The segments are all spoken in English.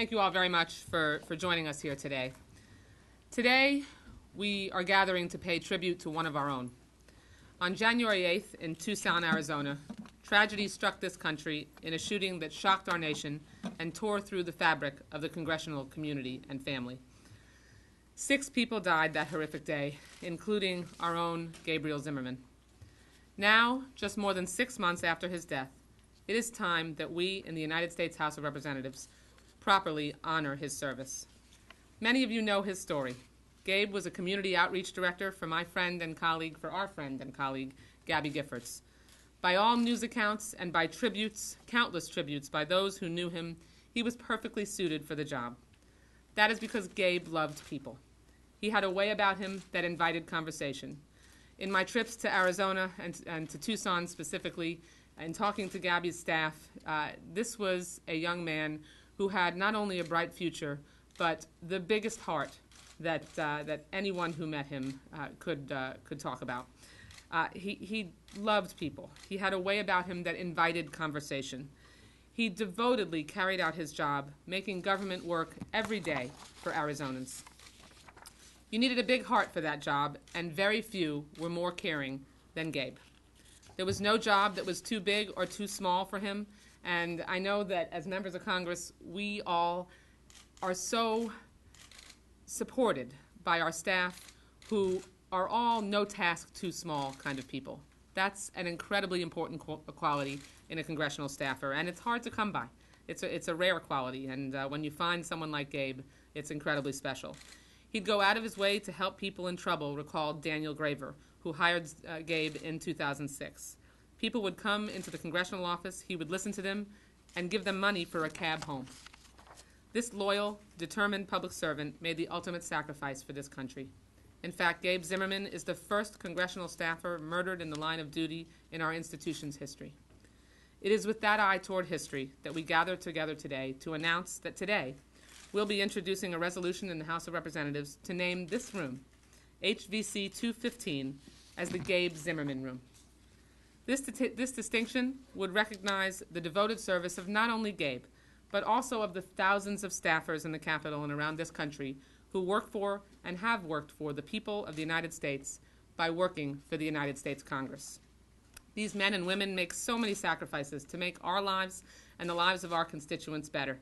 Thank you all very much for, for joining us here today. Today, we are gathering to pay tribute to one of our own. On January 8th in Tucson, Arizona, tragedy struck this country in a shooting that shocked our nation and tore through the fabric of the congressional community and family. Six people died that horrific day, including our own Gabriel Zimmerman. Now, just more than six months after his death, it is time that we in the United States House of Representatives properly honor his service. Many of you know his story. Gabe was a community outreach director for my friend and colleague, for our friend and colleague, Gabby Giffords. By all news accounts and by tributes, countless tributes by those who knew him, he was perfectly suited for the job. That is because Gabe loved people. He had a way about him that invited conversation. In my trips to Arizona and, and to Tucson specifically, and talking to Gabby's staff, uh, this was a young man who had not only a bright future, but the biggest heart that, uh, that anyone who met him uh, could, uh, could talk about. Uh, he, he loved people. He had a way about him that invited conversation. He devotedly carried out his job, making government work every day for Arizonans. You needed a big heart for that job, and very few were more caring than Gabe. There was no job that was too big or too small for him, and I know that as members of Congress, we all are so supported by our staff who are all no task too small kind of people. That's an incredibly important quality in a congressional staffer, and it's hard to come by. It's a, it's a rare quality, and uh, when you find someone like Gabe, it's incredibly special. He'd go out of his way to help people in trouble, recalled Daniel Graver, who hired uh, Gabe in 2006. People would come into the congressional office, he would listen to them, and give them money for a cab home. This loyal, determined public servant made the ultimate sacrifice for this country. In fact, Gabe Zimmerman is the first congressional staffer murdered in the line of duty in our institution's history. It is with that eye toward history that we gather together today to announce that today we'll be introducing a resolution in the House of Representatives to name this room, HVC 215, as the Gabe Zimmerman Room. This, this distinction would recognize the devoted service of not only Gabe, but also of the thousands of staffers in the Capitol and around this country who work for and have worked for the people of the United States by working for the United States Congress. These men and women make so many sacrifices to make our lives and the lives of our constituents better.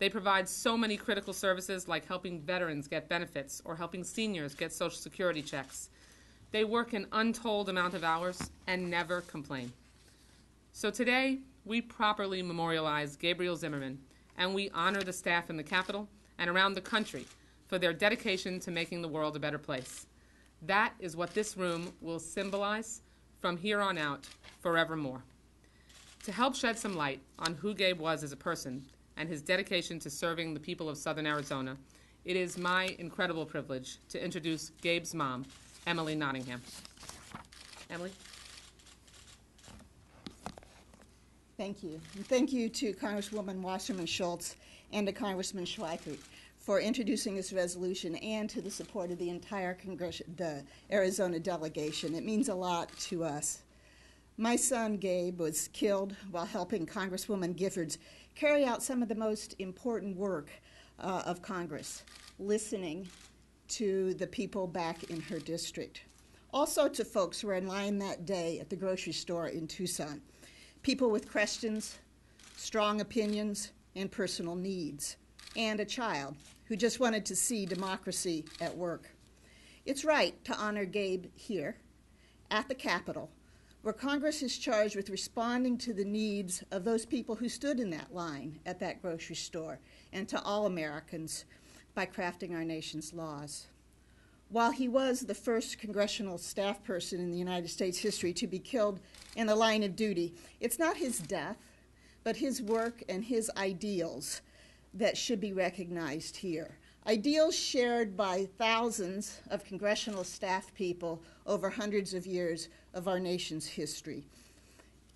They provide so many critical services like helping veterans get benefits or helping seniors get Social Security checks they work an untold amount of hours and never complain. So today, we properly memorialize Gabriel Zimmerman and we honor the staff in the Capitol and around the country for their dedication to making the world a better place. That is what this room will symbolize from here on out forevermore. To help shed some light on who Gabe was as a person and his dedication to serving the people of Southern Arizona, it is my incredible privilege to introduce Gabe's mom, Emily Nottingham. Emily? Thank you. And thank you to Congresswoman Wasserman Schultz and to Congressman Schweikert for introducing this resolution and to the support of the entire Congress, the Arizona delegation. It means a lot to us. My son Gabe was killed while helping Congresswoman Giffords carry out some of the most important work uh, of Congress, listening to the people back in her district. Also, to folks who were in line that day at the grocery store in Tucson. People with questions, strong opinions, and personal needs. And a child who just wanted to see democracy at work. It's right to honor Gabe here at the Capitol, where Congress is charged with responding to the needs of those people who stood in that line at that grocery store and to all Americans by crafting our nation's laws. While he was the first congressional staff person in the United States history to be killed in the line of duty, it's not his death, but his work and his ideals that should be recognized here. Ideals shared by thousands of congressional staff people over hundreds of years of our nation's history.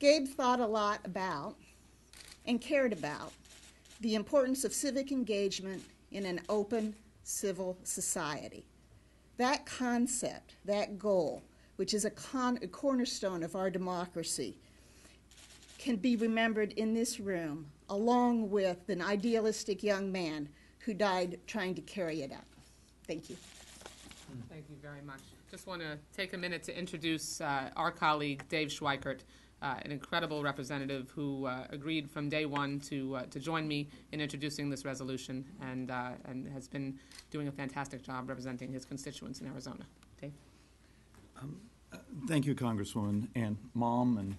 Gabe thought a lot about and cared about the importance of civic engagement in an open civil society. That concept, that goal, which is a, a cornerstone of our democracy, can be remembered in this room, along with an idealistic young man who died trying to carry it out. Thank you. Thank you very much. Just want to take a minute to introduce uh, our colleague, Dave Schweikert, uh, an incredible representative who uh, agreed from day one to, uh, to join me in introducing this resolution and, uh, and has been doing a fantastic job representing his constituents in Arizona. Dave? Thank you, Congresswoman, and Mom and,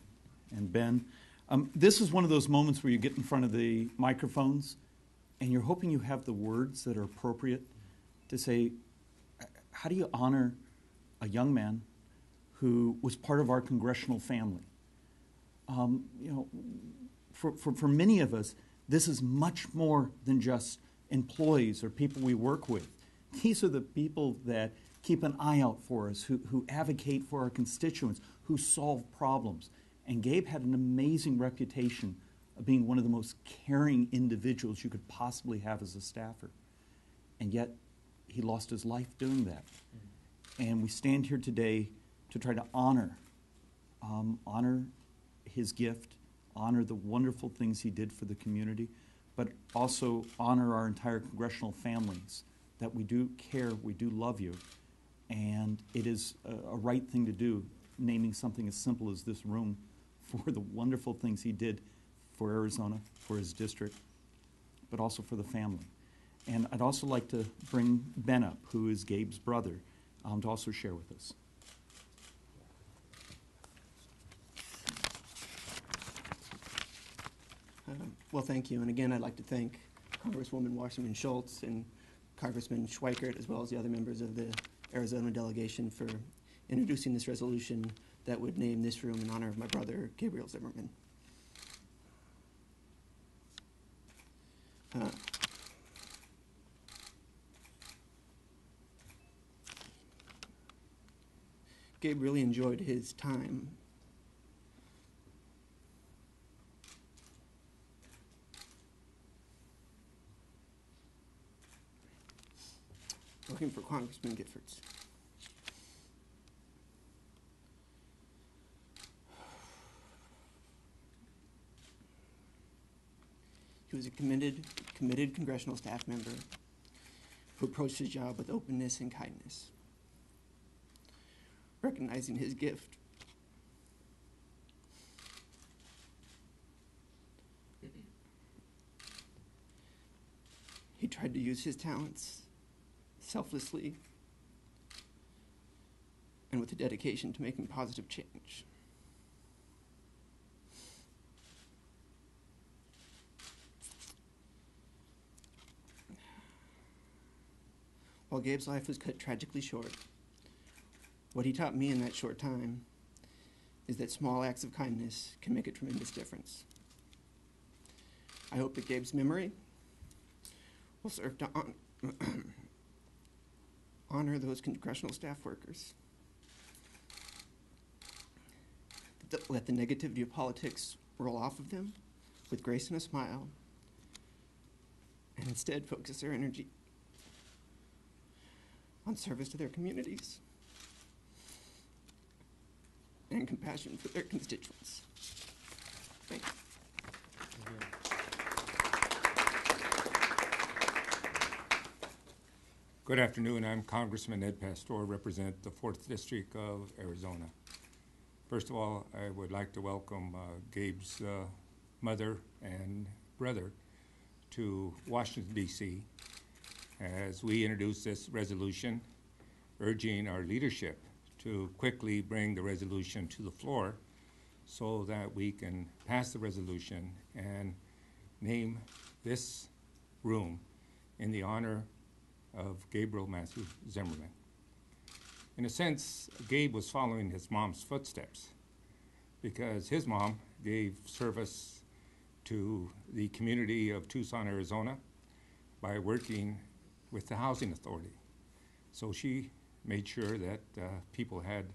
and Ben. Um, this is one of those moments where you get in front of the microphones and you're hoping you have the words that are appropriate to say, how do you honor a young man who was part of our congressional family? Um, you know, for, for, for many of us, this is much more than just employees or people we work with. These are the people that keep an eye out for us, who, who advocate for our constituents, who solve problems. And Gabe had an amazing reputation of being one of the most caring individuals you could possibly have as a staffer. And yet, he lost his life doing that. And we stand here today to try to honor, um, honor his gift, honor the wonderful things he did for the community, but also honor our entire congressional families that we do care, we do love you, and it is a, a right thing to do, naming something as simple as this room for the wonderful things he did for Arizona, for his district, but also for the family. And I'd also like to bring Ben up, who is Gabe's brother, um, to also share with us. Well, thank you. And again, I'd like to thank Congresswoman Wasserman Schultz and Congressman Schweikert, as well as the other members of the Arizona delegation for introducing this resolution that would name this room in honor of my brother, Gabriel Zimmerman. Uh, Gabe really enjoyed his time For Congressman Giffords. He was a committed, committed congressional staff member who approached his job with openness and kindness. Recognizing his gift, he tried to use his talents selflessly and with a dedication to making positive change. While Gabe's life was cut tragically short, what he taught me in that short time is that small acts of kindness can make a tremendous difference. I hope that Gabe's memory will serve to honor those congressional staff workers. Let the negativity of politics roll off of them with grace and a smile, and instead focus their energy on service to their communities and compassion for their constituents. Thank you. Good afternoon. I'm Congressman Ed Pastor, represent the 4th District of Arizona. First of all, I would like to welcome uh, Gabe's uh, mother and brother to Washington, D.C. as we introduce this resolution urging our leadership to quickly bring the resolution to the floor so that we can pass the resolution and name this room in the honor of Gabriel Matthew Zimmerman. In a sense, Gabe was following his mom's footsteps because his mom gave service to the community of Tucson, Arizona by working with the Housing Authority. So she made sure that uh, people had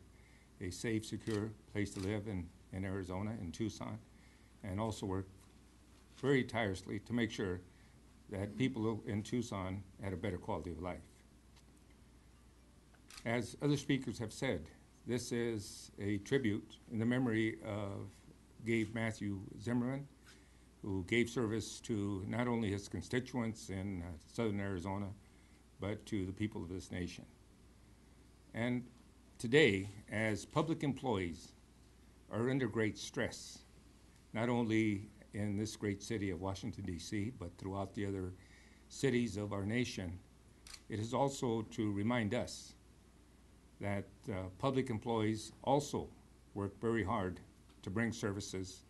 a safe, secure place to live in, in Arizona, in Tucson, and also worked very tirelessly to make sure that people in Tucson had a better quality of life. As other speakers have said, this is a tribute in the memory of Gabe Matthew Zimmerman, who gave service to not only his constituents in uh, southern Arizona, but to the people of this nation. And today, as public employees are under great stress, not only in this great city of Washington, D.C., but throughout the other cities of our nation, it is also to remind us that uh, public employees also work very hard to bring services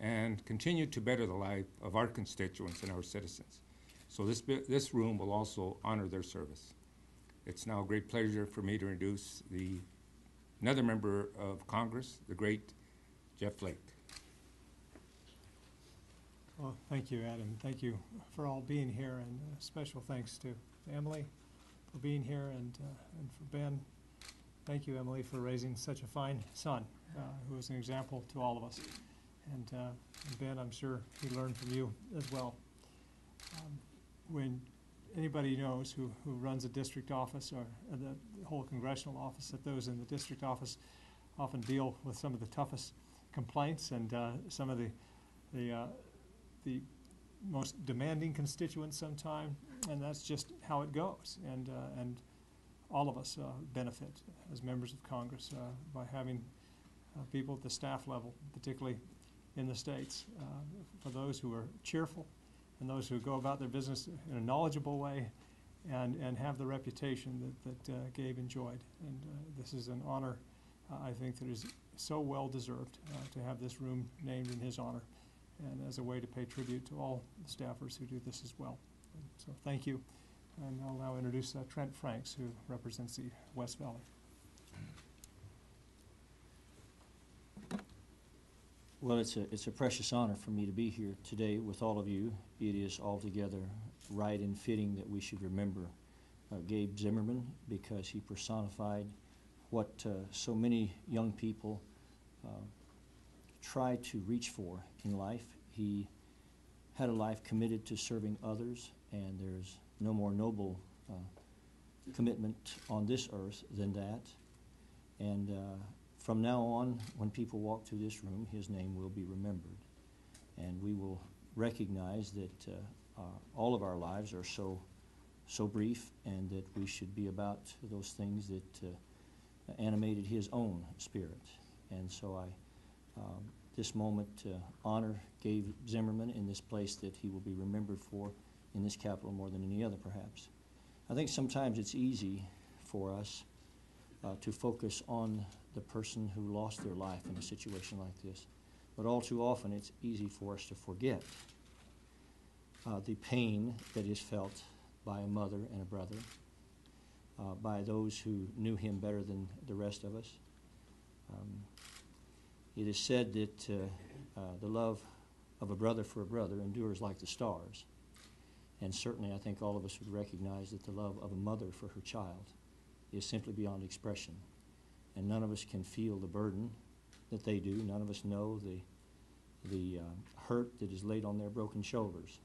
and continue to better the life of our constituents and our citizens. So this, this room will also honor their service. It's now a great pleasure for me to introduce the, another member of Congress, the great Jeff Flake. Well, thank you, Adam. Thank you for all being here, and special thanks to Emily for being here, and uh, and for Ben. Thank you, Emily, for raising such a fine son, uh, who is an example to all of us. And, uh, and Ben, I'm sure he learned from you as well. Um, when anybody knows who, who runs a district office or the whole congressional office, that those in the district office often deal with some of the toughest complaints and uh, some of the the uh, the most demanding constituents sometime, and that's just how it goes. And uh, and all of us uh, benefit as members of Congress uh, by having uh, people at the staff level, particularly in the states, uh, for those who are cheerful and those who go about their business in a knowledgeable way and, and have the reputation that, that uh, Gabe enjoyed. And this is an honor, I think, that is so well deserved to have this room named in his honor and as a way to pay tribute to all the staffers who do this as well. And so thank you. And I'll now introduce uh, Trent Franks, who represents the West Valley. Well, it's a, it's a precious honor for me to be here today with all of you. It is altogether right and fitting that we should remember uh, Gabe Zimmerman because he personified what uh, so many young people try to reach for in life. He had a life committed to serving others, and there's no more noble uh, commitment on this earth than that. And uh, from now on, when people walk through this room, his name will be remembered. And we will recognize that uh, uh, all of our lives are so, so brief and that we should be about those things that uh, animated his own spirit. And so I, um, this moment, uh, honor Gabe Zimmerman in this place that he will be remembered for in this capital more than any other, perhaps. I think sometimes it's easy for us uh, to focus on the person who lost their life in a situation like this. But all too often, it's easy for us to forget uh, the pain that is felt by a mother and a brother, uh, by those who knew him better than the rest of us. Um, it is said that uh, uh, the love of a brother for a brother endures like the stars. And certainly, I think all of us would recognize that the love of a mother for her child is simply beyond expression. And none of us can feel the burden that they do. None of us know the, the uh, hurt that is laid on their broken shoulders.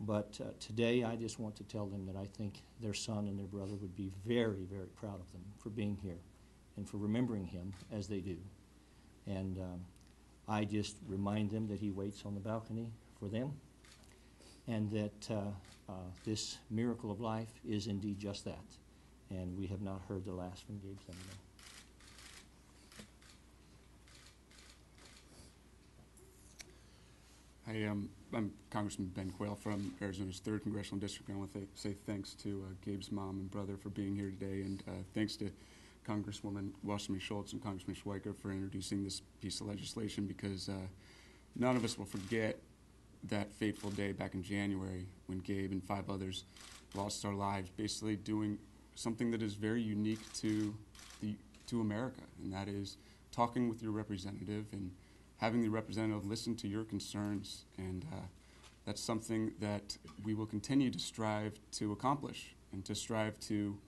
But uh, today, I just want to tell them that I think their son and their brother would be very, very proud of them for being here and for remembering him as they do. And um, I just remind them that he waits on the balcony for them and that uh, uh, this miracle of life is indeed just that. And we have not heard the last from Gabe Zimmerman. Hi, um, I'm Congressman Ben Quayle from Arizona's 3rd Congressional District. I want to say thanks to uh, Gabe's mom and brother for being here today, and uh, thanks to Congresswoman Wasserman Schultz and Congressman Schweikert for introducing this piece of legislation because uh, none of us will forget that fateful day back in January when Gabe and five others lost our lives, basically doing something that is very unique to the to America, and that is talking with your representative and having the representative listen to your concerns, and uh, that's something that we will continue to strive to accomplish and to strive to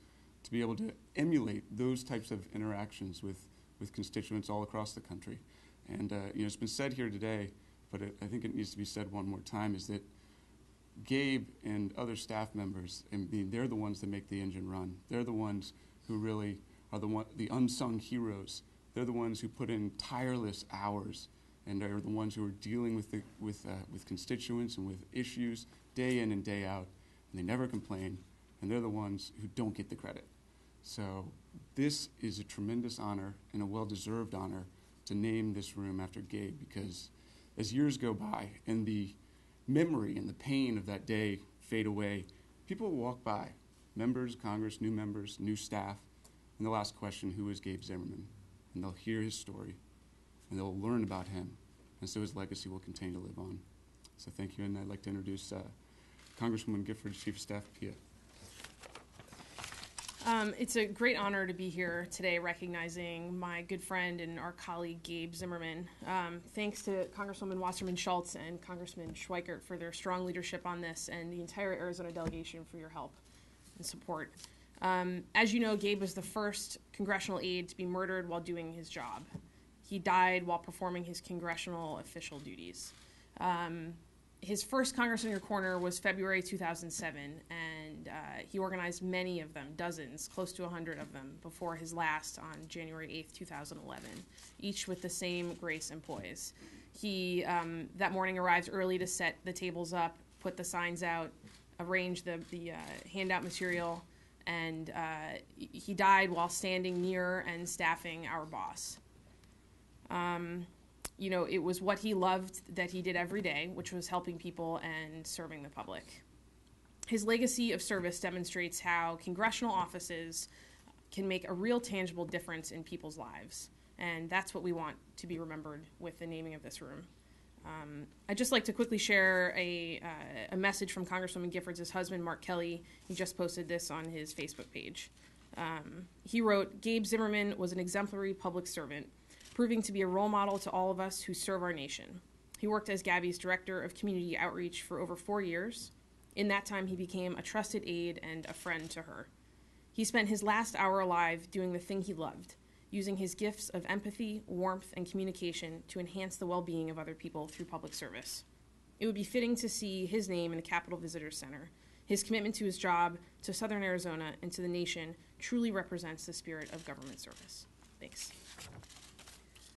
to be able to emulate those types of interactions with with constituents all across the country. And uh, you know, it's been said here today but it, I think it needs to be said one more time, is that Gabe and other staff members, I mean, they're the ones that make the engine run. They're the ones who really are the one, the unsung heroes. They're the ones who put in tireless hours and are the ones who are dealing with, the, with, uh, with constituents and with issues day in and day out, and they never complain, and they're the ones who don't get the credit. So this is a tremendous honor and a well-deserved honor to name this room after Gabe because as years go by and the memory and the pain of that day fade away, people walk by, members of Congress, new members, new staff, and they'll ask question, who is Gabe Zimmerman? And they'll hear his story and they'll learn about him. And so his legacy will continue to live on. So thank you, and I'd like to introduce uh, Congresswoman Gifford, Chief of Staff Pia. Um, it's a great honor to be here today recognizing my good friend and our colleague Gabe Zimmerman. Um, thanks to Congresswoman Wasserman Schultz and Congressman Schweikert for their strong leadership on this and the entire Arizona delegation for your help and support. Um, as you know, Gabe was the first congressional aide to be murdered while doing his job. He died while performing his congressional official duties. Um, his first Congress on Your Corner was February 2007, and uh, he organized many of them, dozens, close to 100 of them, before his last on January 8th, 2011, each with the same grace and poise. He, um, that morning, arrived early to set the tables up, put the signs out, arrange the, the uh, handout material, and uh, he died while standing near and staffing our boss. Um, you know, it was what he loved that he did every day, which was helping people and serving the public. His legacy of service demonstrates how congressional offices can make a real tangible difference in people's lives. And that's what we want to be remembered with the naming of this room. Um, I'd just like to quickly share a, uh, a message from Congresswoman Giffords' husband, Mark Kelly. He just posted this on his Facebook page. Um, he wrote Gabe Zimmerman was an exemplary public servant proving to be a role model to all of us who serve our nation. He worked as Gabby's director of community outreach for over four years. In that time, he became a trusted aide and a friend to her. He spent his last hour alive doing the thing he loved, using his gifts of empathy, warmth, and communication to enhance the well being of other people through public service. It would be fitting to see his name in the Capitol Visitors Center. His commitment to his job, to Southern Arizona, and to the nation truly represents the spirit of government service. Thanks.